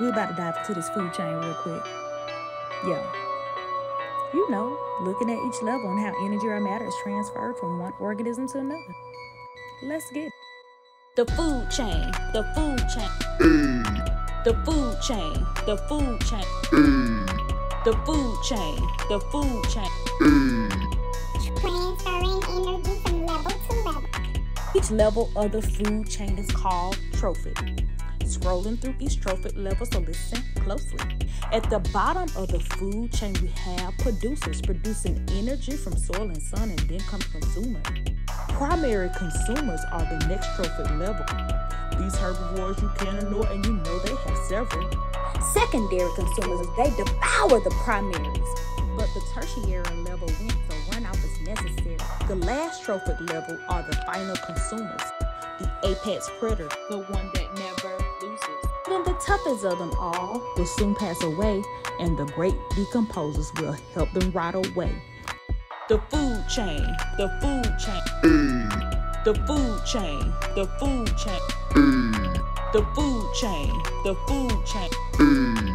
we about to dive into this food chain real quick. Yeah. You know, looking at each level and how energy or matter is transferred from one organism to another. Let's get it. The food chain, the food chain. The food chain, the food chain. The food chain, the food chain. Transferring energy from level to level. Each level of the food chain is called trophic. Scrolling through each trophic level, so listen closely. At the bottom of the food chain, we have producers producing energy from soil and sun, and then comes consumer. Primary consumers are the next trophic level. These herbivores you can ignore, and you know they have several. Secondary consumers, they devour the primaries. But the tertiary level wins, so run off as necessary. The last trophic level are the final consumers. The apex predator, the one that toughest of them all will soon pass away, and the great decomposers will help them rot away. The food chain, the food chain. The food chain, the food chain. The food chain, the food chain.